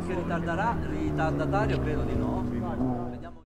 qualche ritardatario, credo di no.